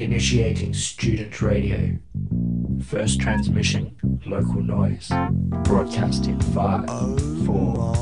Initiating student radio. First transmission, local noise. Broadcasting five, four.